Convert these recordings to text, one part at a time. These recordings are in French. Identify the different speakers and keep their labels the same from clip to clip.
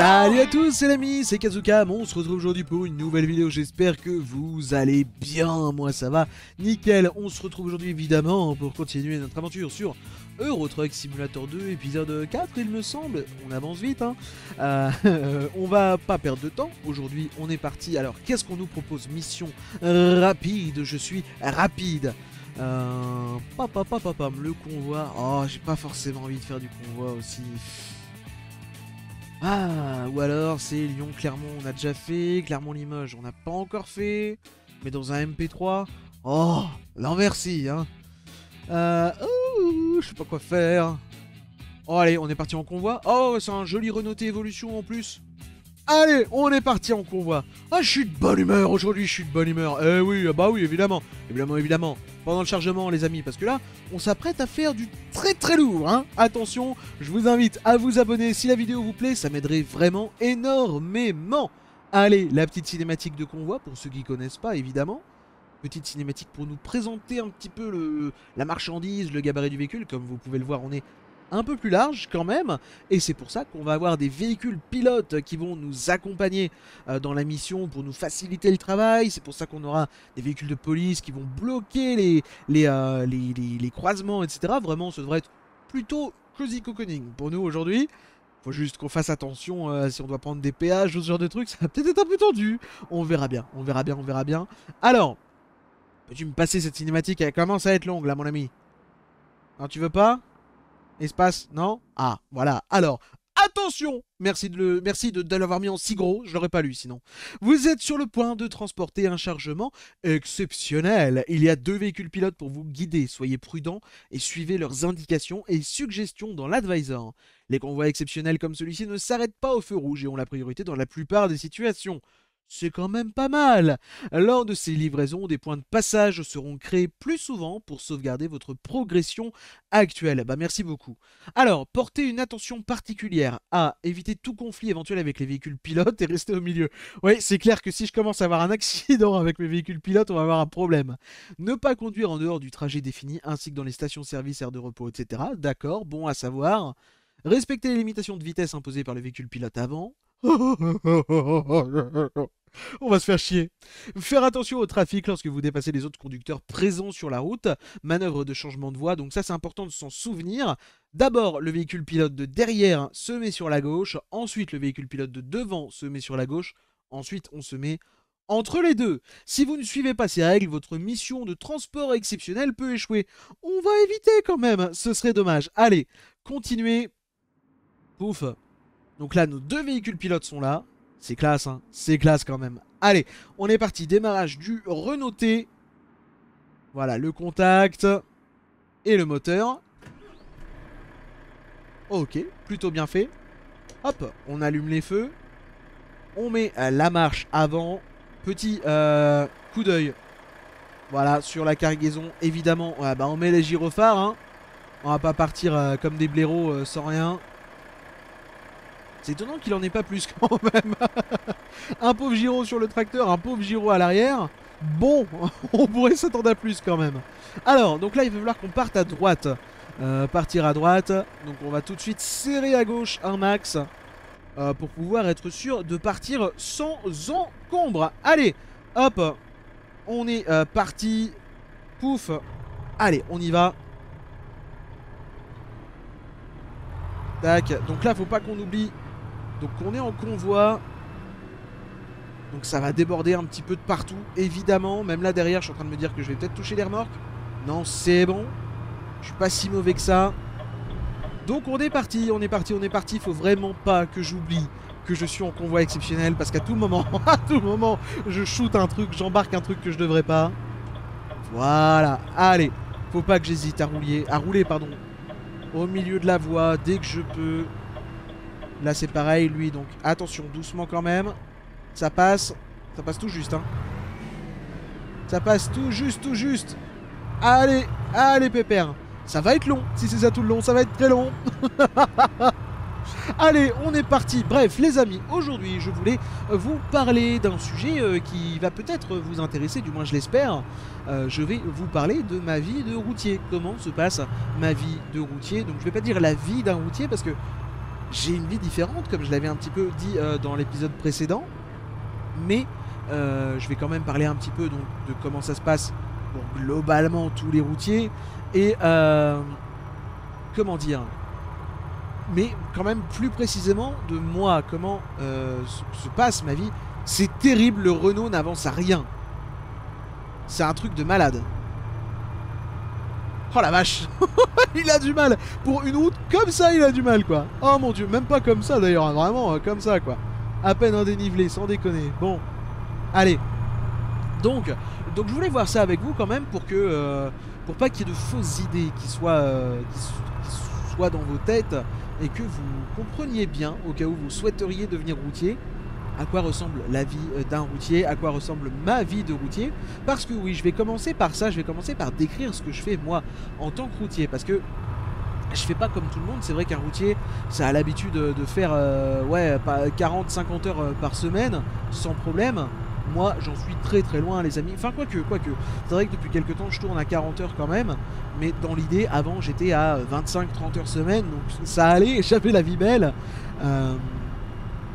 Speaker 1: Salut à tous, c'est l'ami, c'est Kazuka, on se retrouve aujourd'hui pour une nouvelle vidéo, j'espère que vous allez bien, moi ça va, nickel, on se retrouve aujourd'hui évidemment pour continuer notre aventure sur Euro Truck Simulator 2, épisode 4 il me semble, on avance vite, hein. Euh, on va pas perdre de temps, aujourd'hui on est parti, alors qu'est-ce qu'on nous propose? Mission rapide, je suis rapide. Euh, papa, papa, papa, le convoi, oh j'ai pas forcément envie de faire du convoi aussi... Ah, ou alors c'est Lyon-Clermont, on a déjà fait, Clermont-Limoges, on n'a pas encore fait, mais dans un MP3, oh, l'enversi, hein. Euh, oh, je sais pas quoi faire. Oh, allez, on est parti en convoi. Oh, c'est un joli renoté évolution en plus. Allez, on est parti en convoi. Ah, je suis de bonne humeur aujourd'hui, je suis de bonne humeur. Eh oui, ah bah oui, évidemment. Évidemment, évidemment. Pendant le chargement, les amis, parce que là, on s'apprête à faire du très très lourd. Hein Attention, je vous invite à vous abonner si la vidéo vous plaît, ça m'aiderait vraiment énormément. Allez, la petite cinématique de convoi, pour ceux qui connaissent pas, évidemment. Petite cinématique pour nous présenter un petit peu la marchandise, le gabarit du véhicule. Comme vous pouvez le voir, on est un peu plus large quand même. Et c'est pour ça qu'on va avoir des véhicules pilotes qui vont nous accompagner euh, dans la mission pour nous faciliter le travail. C'est pour ça qu'on aura des véhicules de police qui vont bloquer les, les, euh, les, croisements, etc. Vraiment, ça devrait être plutôt cozy cocooning pour nous aujourd'hui. Faut juste qu'on fasse attention euh, si on doit prendre des péages ou ce genre de trucs. Ça va peut-être être un peu tendu. On verra bien, on verra bien, on verra bien. Alors, peux-tu me passer cette cinématique? Elle commence à être longue là, mon ami. Non, tu veux pas? Espace, non? Ah, voilà. Alors, attention Merci de le, merci de, l'avoir mis en si gros, je l'aurais pas lu sinon. Vous êtes sur le point de transporter un chargement exceptionnel. Il y a deux véhicules pilotes pour vous guider. Soyez prudents et suivez leurs indications et suggestions dans l'advisor. Les convois exceptionnels comme celui-ci ne s'arrêtent pas au feu rouge et ont la priorité dans la plupart des situations. C'est quand même pas mal Lors de ces livraisons, des points de passage seront créés plus souvent pour sauvegarder votre progression actuelle. Bah merci beaucoup. Alors, portez une attention particulière à éviter tout conflit éventuel avec les véhicules pilotes et rester au milieu. Oui, c'est clair que si je commence à avoir un accident avec mes véhicules pilotes, on va avoir un problème. Ne pas conduire en dehors du trajet défini, ainsi que dans les stations-service, aires de repos, etc. D'accord, bon à savoir. Respectez les limitations de vitesse imposées par le véhicule pilote avant. On va se faire chier. Faire attention au trafic lorsque vous dépassez les autres conducteurs présents sur la route. Manœuvre de changement de voie, donc ça c'est important de s'en souvenir. D'abord, le véhicule pilote de derrière se met sur la gauche. Ensuite, le véhicule pilote de devant se met sur la gauche. Ensuite, on se met entre les deux. Si vous ne suivez pas ces règles, votre mission de transport exceptionnel peut échouer. On va éviter quand même, ce serait dommage. Allez, continuez. Pouf. Donc là, nos deux véhicules pilotes sont là. C'est classe, hein. C'est classe quand même. Allez, on est parti. Démarrage du Renault. Voilà, le contact et le moteur. Ok, plutôt bien fait. Hop, on allume les feux. On met euh, la marche avant. Petit euh, coup d'œil. Voilà, sur la cargaison, évidemment, bah, on met les gyrophares. Hein. On va pas partir euh, comme des blaireaux sans rien. C'est étonnant qu'il en ait pas plus quand même. un pauvre gyro sur le tracteur, un pauvre gyro à l'arrière. Bon, on pourrait s'attendre à plus quand même. Alors, donc là, il va falloir qu'on parte à droite. Euh, partir à droite. Donc on va tout de suite serrer à gauche un max. Euh, pour pouvoir être sûr de partir sans encombre. Allez, hop. On est euh, parti. Pouf. Allez, on y va. Tac. Donc là, faut pas qu'on oublie donc on est en convoi. Donc ça va déborder un petit peu de partout, évidemment. Même là derrière, je suis en train de me dire que je vais peut-être toucher les remorques. Non, c'est bon. Je suis pas si mauvais que ça. Donc on est parti, on est parti, on est parti. Il faut vraiment pas que j'oublie que je suis en convoi exceptionnel parce qu'à tout moment, à tout moment, je shoot un truc, j'embarque un truc que je devrais pas. Voilà, allez, faut pas que j'hésite à rouler, à rouler pardon, au milieu de la voie dès que je peux. Là c'est pareil lui donc attention doucement quand même Ça passe Ça passe tout juste hein Ça passe tout juste tout juste Allez Allez pépère Ça va être long si c'est ça tout le long ça va être très long Allez, on est parti. Bref, les amis, aujourd'hui, je voulais vous parler d'un sujet euh, qui va peut-être vous intéresser, du moins je l'espère. Euh, je vais vous parler de ma vie de routier. Comment se passe ma vie de routier? Donc, je vais pas dire la vie d'un routier parce que j'ai une vie différente, comme je l'avais un petit peu dit dans l'épisode précédent. Mais je vais quand même parler un petit peu de comment ça se passe globalement tous les routiers. Et comment dire? Mais quand même plus précisément de moi, comment se, passe ma vie? C'est terrible, le Renault n'avance à rien. C'est un truc de malade. Oh la vache Il a du mal Pour une route comme ça, il a du mal, quoi. Oh mon dieu, même pas comme ça, d'ailleurs, hein, vraiment, euh, comme ça, quoi. À peine un dénivelé, sans déconner. Bon, allez. Donc, donc je voulais voir ça avec vous, quand même, pour que... Euh, pour pas qu'il y ait de fausses idées qui soient, euh, qui soient dans vos têtes et que vous compreniez bien, au cas où vous souhaiteriez devenir routier, à quoi ressemble la vie euh, d'un routier, à quoi ressemble ma vie de routier. Parce que oui, je vais commencer par ça, je vais commencer par décrire ce que je fais moi en tant que routier. Parce que je fais pas comme tout le monde, c'est vrai qu'un routier, ça a l'habitude de faire euh, ouais, 40-50 heures euh, par semaine sans problème. Moi, j'en suis très très loin, les amis. Enfin, quoique, quoique. C'est vrai que depuis quelques temps, je tourne à 40 heures quand même. Mais dans l'idée, avant, j'étais à 25-30 heures semaine. Donc ça allait, j'avais la vie belle.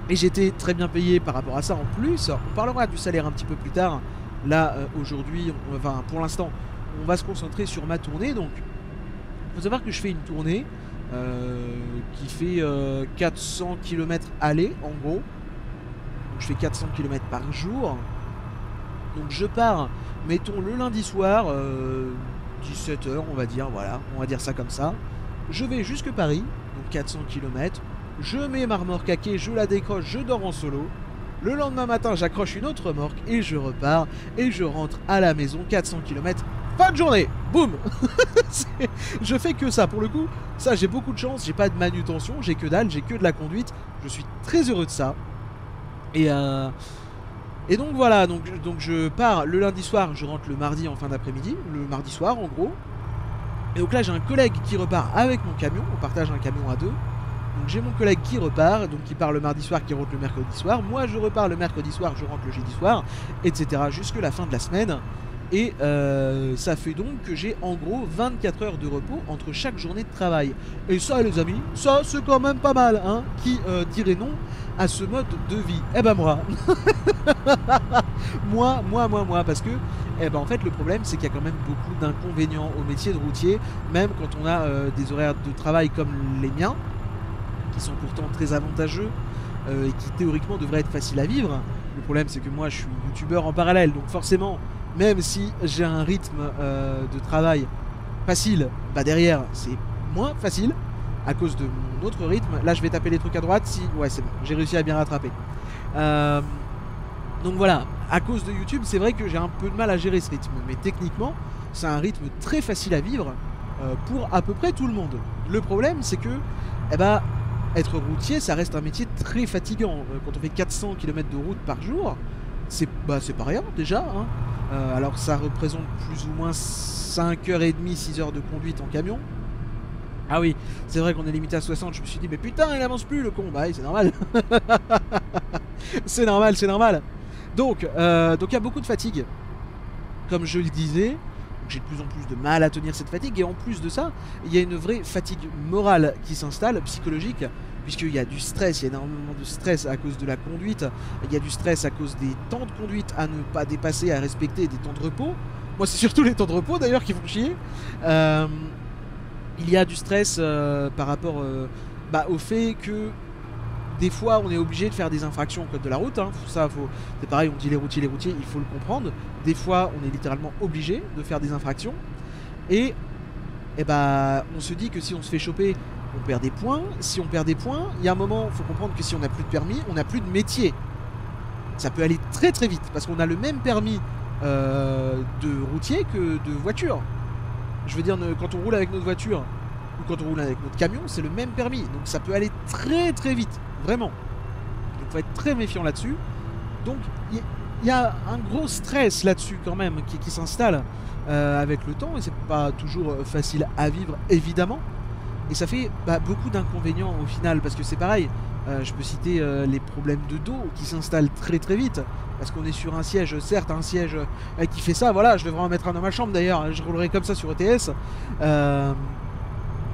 Speaker 1: Et j'étais très bien payé par rapport à ça en plus. On parlera du salaire un petit peu plus tard. Là, euh, aujourd'hui, enfin, pour l'instant, on va se concentrer sur ma tournée. Donc, il faut savoir que je fais une tournée euh, qui fait 400 euh, km aller, en gros. Donc, je fais 400 km par jour. Donc, je pars, mettons, le lundi soir, 17h, on va dire, voilà, on va dire ça comme ça. Je vais jusque Paris, donc 400 km je mets ma remorque à quai, je la décroche, je dors en solo. Le lendemain matin, j'accroche une autre remorque et je repars et je rentre à la maison 400 km. Fin de journée Boum Je fais que ça pour le coup. Ça, j'ai beaucoup de chance, j'ai pas de manutention, j'ai que dalle, j'ai que de la conduite. Je suis très heureux de ça. Et, euh, et donc voilà, je pars le lundi soir, je rentre le mardi en fin d'après-midi, le mardi soir en gros. Et donc là, j'ai un collègue qui repart avec mon camion, on partage un camion à deux. Donc j'ai mon collègue qui repart, donc qui part le mardi soir, qui rentre le mercredi soir. Moi je repars le mercredi soir, je rentre le jeudi soir, etc. Jusque la fin de la semaine. Et euh, ça fait donc que j'ai en gros 24 heures de repos entre chaque journée de travail. Et ça les amis, ça c'est quand même pas mal, hein Qui euh, dirait non à ce mode de vie Eh ben moi Moi, moi, moi, moi, parce que eh ben en fait le problème c'est qu'il y a quand même beaucoup d'inconvénients au métier de routier, même quand on a euh, des horaires de travail comme les miens, qui sont pourtant très avantageux euh, et qui théoriquement devraient être faciles à vivre. Le problème c'est que moi je suis youtubeur en parallèle, donc forcément, même si j'ai un rythme euh, de travail facile, bah derrière c'est moins facile à cause de mon autre rythme. Là je vais taper les trucs à droite, si ouais c'est bon, j'ai réussi à bien rattraper. Euh, donc voilà, à cause de YouTube, c'est vrai que j'ai un peu de mal à gérer ce rythme, mais techniquement, c'est un rythme très facile à vivre pour à peu près tout le monde. Le problème, c'est que, eh ben, être routier, ça reste un métier très fatigant. Euh, quand on fait 400 km de route par jour, c'est bah, pas rien déjà. Hein. Euh, alors ça représente plus ou moins 5h30, 6h de conduite en camion. Ah oui, c'est vrai qu'on est limité à 60. Je me suis dit, mais putain, il avance plus le con. Bah, c'est normal. c'est normal, c'est normal. Donc, euh, donc il y a beaucoup de fatigue. Comme je le disais, j'ai de plus en plus de mal à tenir cette fatigue. Et en plus de ça, il y a une vraie fatigue morale qui s'installe, psychologique, puisqu'il y a du stress, il y a énormément de stress à cause de la conduite, il y a du stress à cause des temps de conduite à ne pas dépasser, à respecter des temps de repos. Moi, c'est surtout les temps de repos d'ailleurs qui font chier. Euh, il y a du stress euh, par rapport euh, bah, au fait que des fois on est obligé de faire des infractions au code de la route. Hein. Ça, c'est pareil, on dit les routiers, les routiers, il faut le comprendre. Des fois, on est littéralement obligé de faire des infractions. Et, eh bah, on se dit que si on se fait choper, on perd des points. Si on perd des points, il y a un moment, il faut comprendre que si on n'a plus de permis, on n'a plus de métier. Ça peut aller très très vite parce qu'on a le même permis euh, de routier que de voiture. Je veux dire, quand on roule avec notre voiture ou quand on roule avec notre camion, c'est le même permis. Donc ça peut aller très très vite. Vraiment. Il faut être très méfiant là-dessus. Donc, il y, a un gros stress là-dessus quand même qui, s'installe euh, avec le temps et c'est pas toujours euh, facile à vivre évidemment. Et ça fait bah, beaucoup d'inconvénients au final parce que c'est pareil. Euh, je peux citer les problèmes de dos qui s'installent très très vite parce qu'on est sur un siège, certes un siège qui fait ça. Voilà, je devrais en mettre un dans ma chambre d'ailleurs. Je roulerai comme ça sur ETS.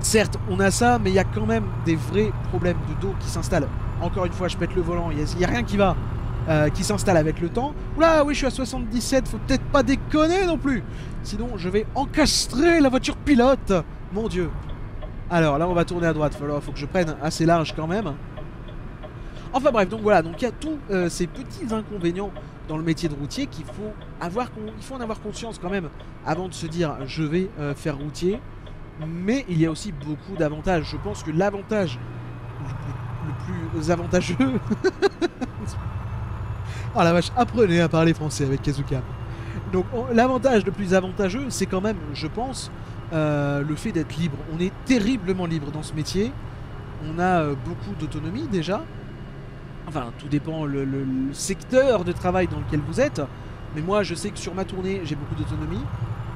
Speaker 1: Certes, on a ça, mais il y a quand même des vrais problèmes de dos qui s'installent. Encore une fois, je pète le volant, il n'y a, rien qui va, euh, qui s'installe avec le temps. Oula, oui, je suis à 77, faut peut-être pas déconner non plus. Sinon, je vais encastrer la voiture pilote. Mon Dieu. Alors là, on va tourner à droite. Il faut que je prenne assez large quand même. Enfin bref, donc voilà, donc il y a tous euh, ces petits inconvénients dans le métier de routier qu'il faut avoir, en avoir conscience quand même avant de se dire je vais euh, faire routier. Mais il y a aussi beaucoup d'avantages. Je pense que l'avantage le, plus avantageux. oh la vache, apprenez à parler français avec Kazuka. Donc l'avantage le plus avantageux, c'est quand même, je pense, euh, le fait d'être libre. On est terriblement libre dans ce métier. On a beaucoup d'autonomie déjà. Enfin, tout dépend le, secteur de travail dans lequel vous êtes. Mais moi, je sais que sur ma tournée, j'ai beaucoup d'autonomie.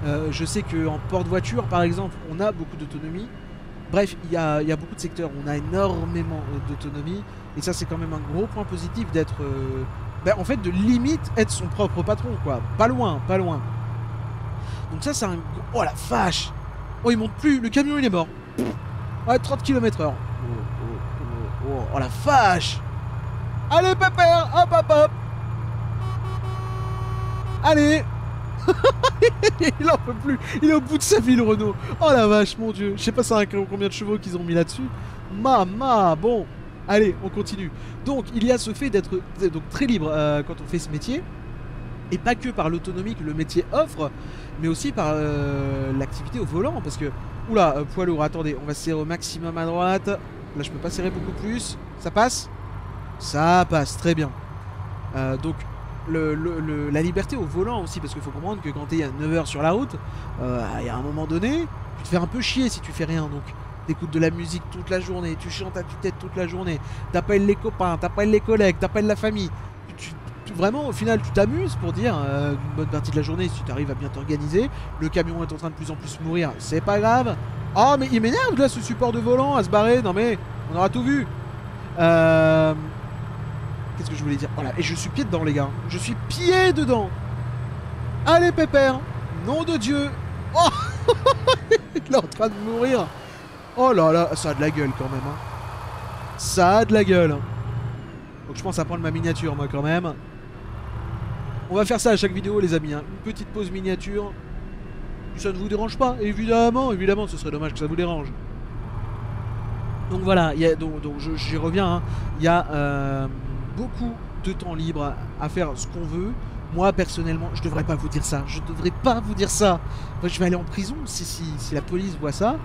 Speaker 1: Euh, je sais qu'en porte-voiture, par exemple, on a beaucoup d'autonomie. Bref, il y a, beaucoup de secteurs où on a énormément euh, d'autonomie. Et ça, c'est quand même un gros point positif d'être... Euh, ben, en fait, de limite être son propre patron, quoi. Pas loin, pas loin. Donc ça, c'est un... Oh la vache Oh, il monte plus Le camion, il est mort. Ouais, 30 km h oh la vache Allez, pépère Hop, hop, hop Allez Il en peut plus Il est au bout de sa vie, le Renault Oh la vache, mon Dieu Je sais pas combien de chevaux qu'ils ont mis là-dessus. Mama Bon, allez, on continue. Donc, il y a ce fait d'être très libre euh, quand on fait ce métier. Et pas que par l'autonomie que le métier offre, mais aussi par euh, l'activité au volant. Parce que, oula, euh, poids lourd, attendez, on va serrer au maximum à droite. Là, je peux pas serrer beaucoup plus. Ça passe? Ça passe très bien. Donc la liberté au volant aussi, parce qu'il faut comprendre que quand tu es à 9h sur la route, euh, il y a un moment donné, tu te fais un peu chier si tu fais rien. Donc t'écoutes de la musique toute la journée, tu chantes à tue-tête toute la journée, t'appelles les copains, t'appelles les collègues, t'appelles la famille. vraiment, au final, tu t'amuses pour dire euh, une bonne partie de la journée si tu arrives à bien t'organiser. Le camion est en train de plus en plus mourir, c'est pas grave. Oh, mais il m'énerve là ce support de volant à se barrer. Non, mais on aura tout vu. Euh. Qu'est-ce que je voulais dire Voilà, et je suis pied dedans, les gars. Je suis pied dedans. Allez, Pépère Nom de Dieu Oh Il est en train de mourir. Oh là là, ça a de la gueule quand même. Hein. Ça a de la gueule. Donc je pense à prendre ma miniature, moi, quand même. On va faire ça à chaque vidéo, les amis. Hein. Une petite pause miniature. Ça ne vous dérange pas Évidemment, évidemment, ce serait dommage que ça vous dérange. Donc voilà, donc, j'y reviens. Il y a... beaucoup de temps libre à faire ce qu'on veut. Moi, personnellement, je devrais pas vous dire ça. Je devrais pas vous dire ça. je vais aller en prison si, si, si la police voit ça.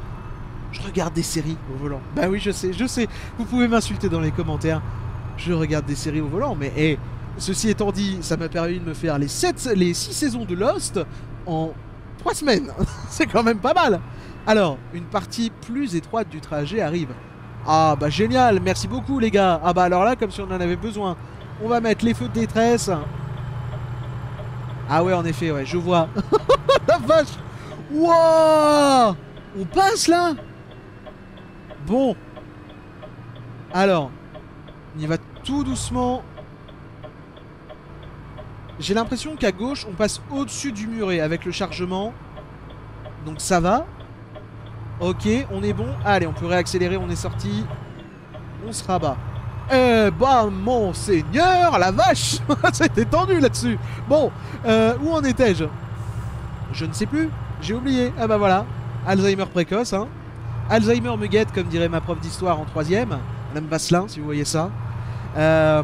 Speaker 1: Je regarde des séries au volant. Bah oui, je sais, je sais. Vous pouvez m'insulter dans les commentaires. Je regarde des séries au volant, mais hey, ceci étant dit, ça m'a permis de me faire les 7, les 6 saisons de Lost en 3 semaines. C'est quand même pas mal. Alors, une partie plus étroite du trajet arrive. Ah bah génial, merci beaucoup les gars. Ah bah alors là, comme si on en avait besoin. On va mettre les feux de détresse. Ah ouais, en effet, ouais, je vois. La vache Wouah On passe là Bon. Alors, on y va tout doucement. J'ai l'impression qu'à gauche, on passe au-dessus du muret avec le chargement. Donc ça va. Ok, on est bon. Allez, on peut réaccélérer, on est sorti. On se rabat. Eh bah, mon seigneur, la vache C'était tendu là-dessus. Bon, euh, où en étais-je? Je ne sais plus. J'ai oublié. Ah bah voilà. Alzheimer précoce, hein. Alzheimer me guette, comme dirait ma prof d'histoire en troisième. Madame Vasselin, si vous voyez ça. Euh,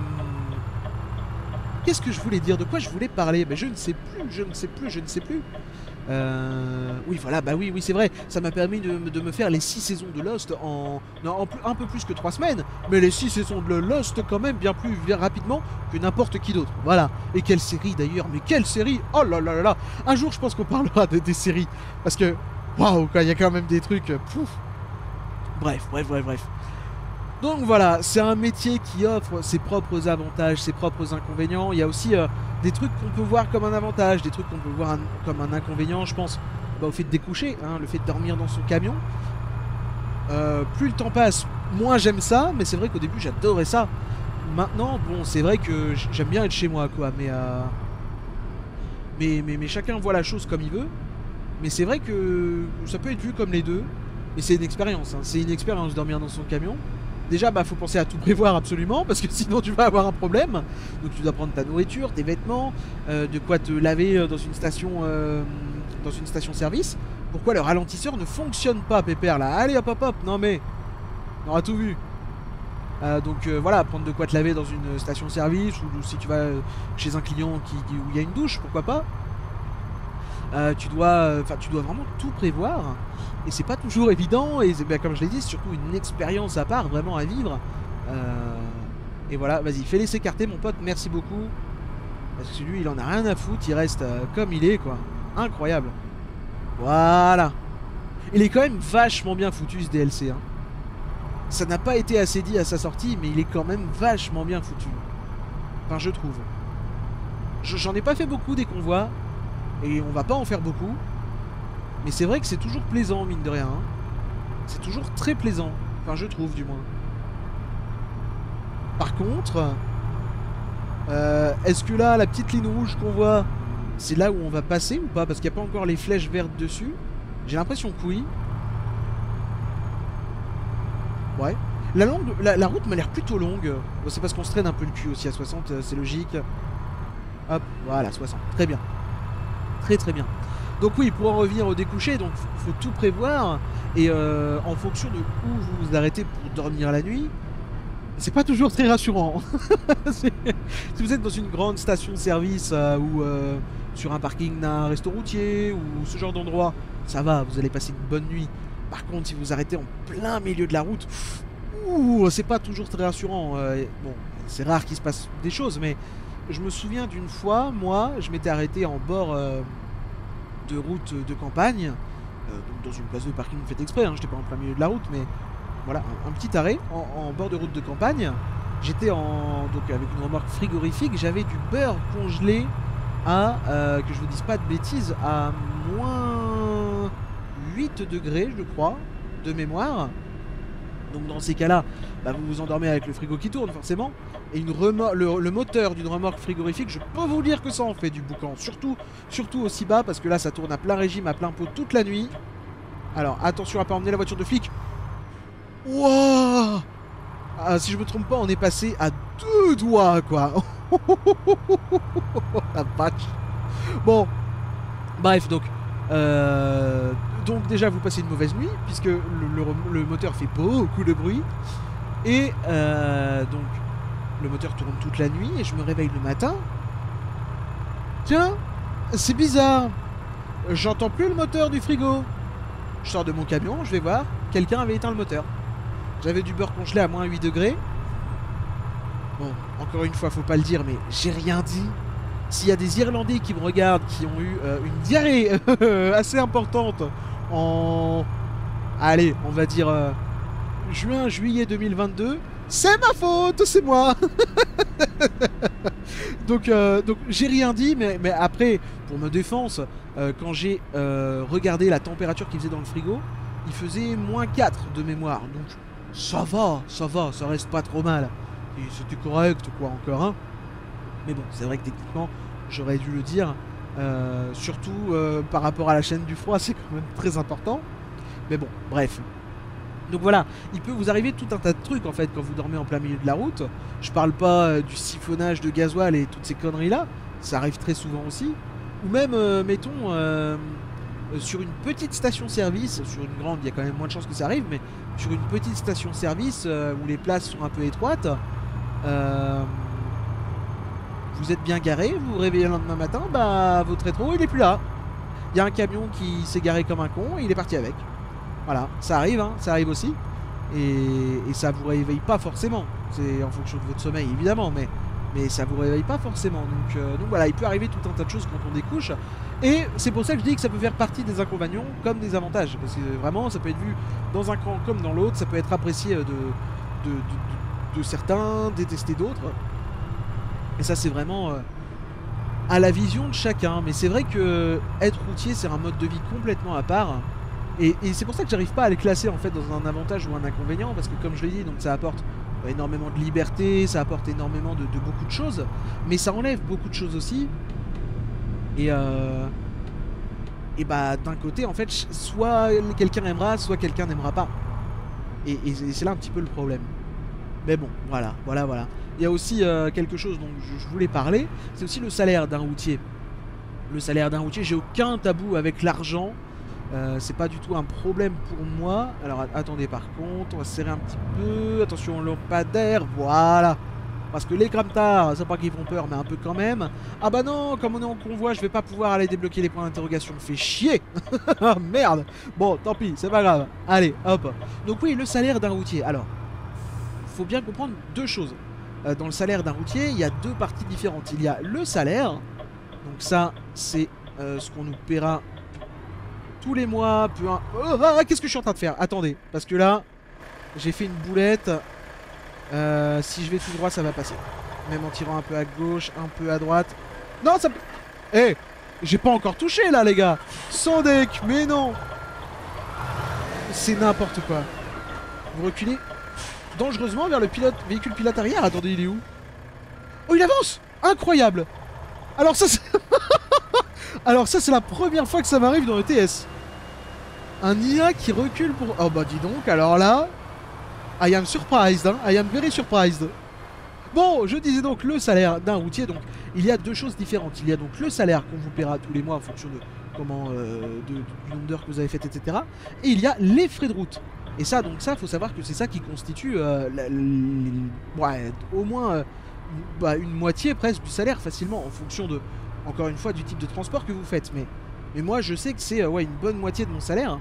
Speaker 1: qu'est-ce que je voulais dire? De quoi je voulais parler? Mais Je ne sais plus, je ne sais plus, je ne sais plus. Euh, oui, voilà, bah oui, oui, c'est vrai. Ça m'a permis de, me faire les 6 saisons de Lost en, un peu plus que 3 semaines, mais les 6 saisons de Lost quand même bien plus rapidement que n'importe qui d'autre. Voilà. Et quelle série d'ailleurs, mais quelle série Oh là là là là Un jour, je pense qu'on parlera de, des séries. Parce que, waouh, il y a quand même des trucs. Pouf. Bref, bref, bref, bref. Donc voilà, c'est un métier qui offre ses propres avantages, ses propres inconvénients. Il y a aussi euh, des trucs qu'on peut voir comme un avantage, des trucs qu'on peut voir comme un inconvénient. Je pense bah, au fait de découcher, hein, le fait de dormir dans son camion. Euh, plus le temps passe, moins j'aime ça, mais c'est vrai qu'au début j'adorais ça. Maintenant, bon, c'est vrai que j'aime bien être chez moi, quoi, mais, euh, mais, chacun voit la chose comme il veut. Mais c'est vrai que ça peut être vu comme les deux. Mais c'est une expérience, hein. c'est une expérience dormir dans son camion. Déjà, bah, faut penser à tout prévoir absolument, parce que sinon tu vas avoir un problème. Donc tu dois prendre ta nourriture, tes vêtements, euh, de quoi te laver euh, dans une station, euh, dans une station-service. Pourquoi le ralentisseur ne fonctionne pas, Pépère là? Allez, hop, hop, hop. Non mais, on aura tout vu. donc voilà, prendre de quoi te laver dans une station-service ou, si tu vas chez un client qui, où il y a une douche, pourquoi pas? Tu dois, enfin, tu dois vraiment tout prévoir. Et c'est pas toujours évident. Et ben, comme je l'ai dit c'est surtout une expérience à part vraiment à vivre. Euh, et voilà vas-y fais-les s'écarter mon pote. Merci beaucoup. Parce que lui il en a rien à foutre. Il reste euh, comme il est quoi. Incroyable. Voilà. Il est quand même vachement bien foutu ce DLC hein. ça n'a pas été assez dit à sa sortie mais il est quand même vachement bien foutu. Enfin je trouve. J'en ai pas fait beaucoup des convois et on va pas en faire beaucoup mais c'est vrai que c'est toujours plaisant, mine de rien. Hein. C'est toujours très plaisant. Enfin, je trouve, du moins. Par contre, euh, est-ce que là, la petite ligne rouge qu'on voit, c'est là où on va passer ou pas? Parce qu'il n'y a pas encore les flèches vertes dessus. J'ai l'impression que oui. Ouais. La, route m'a l'air plutôt longue. c'est parce qu'on se traîne un peu le cul aussi à 60, euh, c'est logique. Hop, voilà, 60. Très bien. Très bien. Donc oui, pour en revenir au découcher, donc faut tout prévoir et euh, en fonction de où vous vous arrêtez pour dormir la nuit, c'est pas toujours très rassurant. si vous êtes dans une grande station-service euh, ou euh, sur un parking d'un resto routier ou ce genre d'endroit, ça va, vous allez passer une bonne nuit. Par contre, si vous arrêtez en plein milieu de la route, c'est pas toujours très rassurant. bon, c'est rare qu'il se passe des choses, mais je me souviens d'une fois, moi, je m'étais arrêté en bord de route de campagne, euh, dans une place de parking faite exprès, hein, j'étais pas en plein milieu de la route, mais voilà, un, petit arrêt en, bord de route de campagne. J'étais en donc avec une remorque frigorifique, j'avais du beurre congelé à, euh, que je vous dise pas de bêtises, à moins 8 degrés, je crois, de mémoire. Donc dans ces cas-là, bah, vous vous endormez avec le frigo qui tourne forcément. Et une le, le, moteur d'une remorque frigorifique, je peux vous dire que ça en fait du boucan. Surtout, surtout aussi bas, parce que là ça tourne à plein régime, à plein pot toute la nuit. Alors attention à pas emmener la voiture de flic. Wouah ah, Si je me trompe pas, on est passé à deux doigts quoi. la vache. Bon, bref donc. Euh, donc déjà vous passez une mauvaise nuit puisque le, moteur fait beaucoup de bruit et euh, donc le moteur tourne toute la nuit et je me réveille le matin. Tiens, c'est bizarre. J'entends plus le moteur du frigo. Je sors de mon camion, je vais voir. Quelqu'un avait éteint le moteur. J'avais du beurre congelé à moins 8 degrés. Bon, encore une fois, faut pas le dire, mais j'ai rien dit. S'il y a des Irlandais qui me regardent, qui ont eu euh, une diarrhée assez importante en... Allez, on va dire euh, juin, juillet 2022, c'est ma faute, c'est moi. donc, euh, donc j'ai rien dit, mais, après, pour ma défense, euh, quand j'ai regardé la température qu'il faisait dans le frigo, il faisait moins 4 de mémoire. Donc ça va, ça va, ça reste pas trop mal. C'était correct, quoi, encore un. Mais bon, c'est vrai que techniquement, j'aurais dû le dire. Surtout par rapport à la chaîne du froid, c'est quand même très important. Mais bon, bref, donc voilà, il peut vous arriver tout un tas de trucs en fait quand vous dormez en plein milieu de la route. Je parle pas euh, du siphonnage de gasoil et toutes ces conneries là, ça arrive très souvent aussi. Ou même, euh, mettons, euh, sur une petite station-service, sur une grande, il y a quand même moins de chances que ça arrive, mais sur une petite station-service où les places sont un peu étroites, vous êtes bien garé, vous vous réveillez le lendemain matin, bah votre rétro il est plus là. Il y a un camion qui s'est garé comme un con et il est parti avec. Voilà, ça arrive, hein, ça arrive aussi. Et, ça vous réveille pas forcément. C'est en fonction de votre sommeil, évidemment, mais, mais ça vous réveille pas forcément. Donc, euh, voilà, il peut arriver tout un tas de choses quand on découche. Et c'est pour ça que je dis que ça peut faire partie des inconvénients comme des avantages. Parce que vraiment, ça peut être vu dans un camp comme dans l'autre, ça peut être apprécié de, certains, détesté d'autres. Et ça, c'est vraiment euh, à la vision de chacun. Mais c'est vrai que être routier, c'est un mode de vie complètement à part. Et, c'est pour ça que j'arrive pas à les classer en fait dans un avantage ou un inconvénient, parce que comme je l'ai dit, donc ça apporte énormément de liberté, ça apporte énormément de, beaucoup de choses, mais ça enlève beaucoup de choses aussi. Et, euh, et bah d'un côté en fait soit quelqu'un aimera soit quelqu'un n'aimera pas et, c'est là un petit peu le problème mais bon voilà voilà voilà il y a aussi euh, quelque chose dont je, voulais parler c'est aussi le salaire d'un routier le salaire d'un routier j'ai aucun tabou avec l'argent euh, c'est pas du tout un problème pour moi alors attendez par contre on va serrer un petit peu attention lampadaire voilà parce que les cramtards, c'est pas qu'ils font peur, mais un peu quand même. Ah bah non, comme on est en convoi, je vais pas pouvoir aller débloquer les points d'interrogation. Fait chier ah, Merde Bon, tant pis, c'est pas grave. Allez, hop. Donc oui, le salaire d'un routier. Alors, faut bien comprendre deux choses. Euh, dans le salaire d'un routier, il y a deux parties différentes. Il y a le salaire. Donc ça, c'est euh, ce qu'on nous paiera tous les mois. Oh, ah, Qu'est-ce que je suis en train de faire? Attendez, parce que là, j'ai fait une boulette. Euh, si je vais tout droit, ça va passer. Même en tirant un peu à gauche, un peu à droite. Non, ça... Eh J'ai pas encore touché, là, les gars Sans deck Mais non C'est n'importe quoi. Vous reculez? Dangereusement vers le pilote, véhicule pilote arrière. Attendez, il est où? Oh, il avance Incroyable Alors ça, c'est... Alors ça, c'est la première fois que ça m'arrive dans le TS. Un IA qui recule pour... Oh bah dis donc, alors là... I am surprised, hein. I am very surprised. Bon, je disais donc le salaire d'un routier. Donc, il y a deux choses différentes. Il y a donc le salaire qu'on vous paiera tous les mois en fonction de comment euh, de, du nombre d'heures que vous avez faites, etc. Et il y a les frais de route. Et ça, donc ça, faut savoir que c'est ça qui constitue euh, au moins euh, bah, une moitié presque du salaire facilement en fonction de, encore une fois, du type de transport que vous faites. Mais, mais moi, je sais que c'est ouais, une bonne moitié de mon salaire.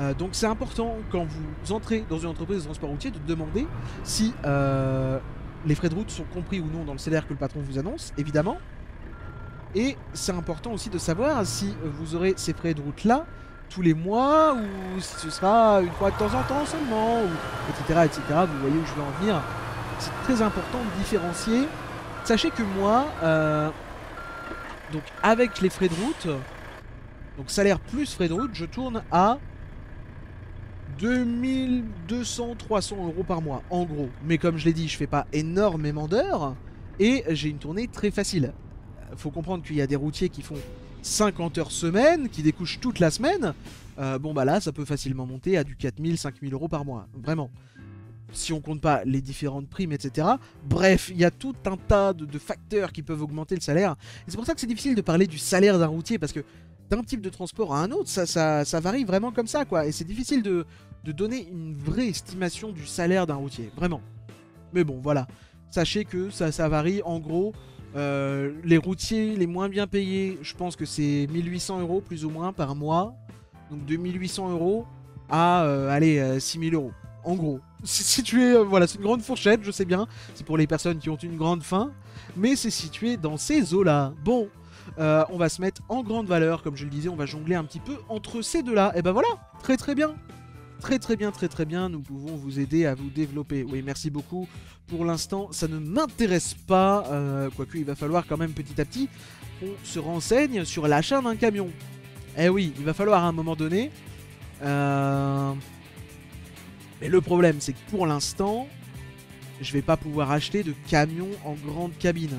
Speaker 1: Euh, donc c'est important quand vous entrez dans une entreprise de transport routier de demander si euh, les frais de route sont compris ou non dans le salaire que le patron vous annonce, évidemment. Et c'est important aussi de savoir si vous aurez ces frais de route là tous les mois ou ce sera une fois de temps en temps seulement, ou etc., etc. Vous voyez où je veux en venir. C'est très important de différencier. Sachez que moi, euh, donc avec les frais de route, donc salaire plus frais de route, je tourne à 2200, 300 euros par mois, en gros. Mais comme je l'ai dit, je fais pas énormément d'heures et j'ai une tournée très facile. Faut comprendre qu'il y a des routiers qui font 50 heures semaine, qui découchent toute la semaine. Euh, bon bah là, ça peut facilement monter à du 4000, 5000 euros par mois, vraiment. Si on compte pas les différentes primes, etc. Bref, il y a tout un tas de, facteurs qui peuvent augmenter le salaire. Et c'est pour ça que c'est difficile de parler du salaire d'un routier, parce que d'un type de transport à un autre, ça, varie vraiment comme ça, quoi. Et c'est difficile de, de donner une vraie estimation du salaire d'un routier, vraiment. Mais bon, voilà. Sachez que ça, ça varie en gros. Euh, les routiers les moins bien payés, je pense que c'est 1800 euros plus ou moins par mois. Donc de 1800 euros à, euh, allez, 6000 euh, euros. En gros. C'est situé, voilà, c'est une grande fourchette, je sais bien. C'est pour les personnes qui ont une grande faim. Mais c'est situé dans ces eaux-là. Bon, on va se mettre en grande valeur, comme je le disais, on va jongler un petit peu entre ces deux-là. Et ben voilà, très très bien. Très très bien, très très bien, nous pouvons vous aider à vous développer. Oui, merci beaucoup. Pour l'instant, ça ne m'intéresse pas, euh, quoique il va falloir quand même petit à petit qu'on se renseigne sur l'achat d'un camion. Eh oui, il va falloir à un moment donné. Euh, mais le problème, c'est que pour l'instant, je vais pas pouvoir acheter de camion en grande cabine.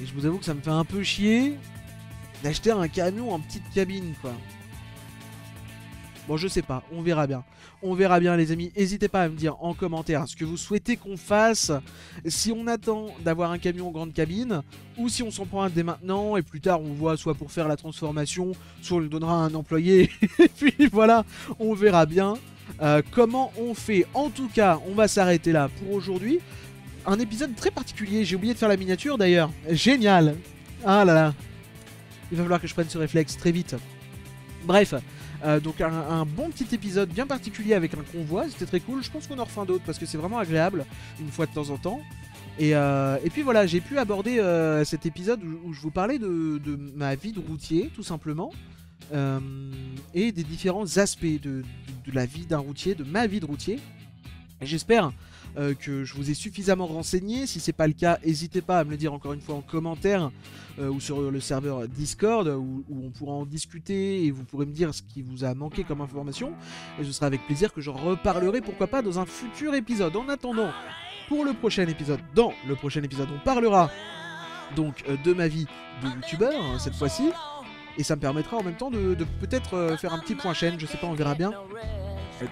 Speaker 1: Et je vous avoue que ça me fait un peu chier d'acheter un camion en petite cabine, quoi. Bon, je sais pas, on verra bien. On verra bien, les amis. N'hésitez pas à me dire en commentaire ce que vous souhaitez qu'on fasse. Si on attend d'avoir un camion en grande cabine, ou si on s'en prend un dès maintenant, et plus tard on voit soit pour faire la transformation, soit on le donnera à un employé, et puis voilà, on verra bien euh, comment on fait. En tout cas, on va s'arrêter là pour aujourd'hui. Un épisode très particulier, j'ai oublié de faire la miniature d'ailleurs. Génial Ah là là Il va falloir que je prenne ce réflexe très vite. Bref, euh, donc un, bon petit épisode bien particulier avec un convoi, c'était très cool. Je pense qu'on en refait d'autres parce que c'est vraiment agréable une fois de temps en temps. Et, euh, puis voilà, j'ai pu aborder euh, cet épisode où, je vous parlais de, ma vie de routier, tout simplement, et des différents aspects de, de la vie d'un routier, de ma vie de routier. J'espère euh, que je vous ai suffisamment renseigné. Si c'est pas le cas, n'hésitez pas à me le dire encore une fois en commentaire euh, ou sur le serveur Discord où, on pourra en discuter et vous pourrez me dire ce qui vous a manqué comme information. Et ce sera avec plaisir que j'en reparlerai, pourquoi pas, dans un futur épisode. En attendant, pour le prochain épisode, dans le prochain épisode, on parlera donc euh, de ma vie de youtubeur hein, cette fois-ci. Et ça me permettra en même temps de, de peut-être faire un petit point chaîne, je sais pas, on verra bien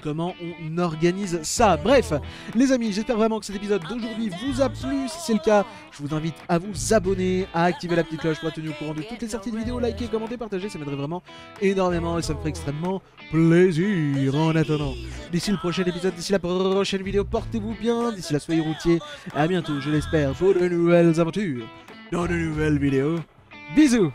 Speaker 1: comment on organise ça. Bref, les amis, j'espère vraiment que cet épisode d'aujourd'hui vous a plu. Si c'est le cas, je vous invite à vous abonner, à activer la petite cloche pour être tenu au courant de toutes les sorties de vidéos, liker, commenter, partager, ça m'aiderait vraiment énormément et ça me ferait extrêmement plaisir. En attendant, d'ici le prochain épisode, d'ici la prochaine vidéo, portez-vous bien, d'ici là soyez routiers, à bientôt, je l'espère, pour de nouvelles aventures, dans de nouvelles vidéos. Bisous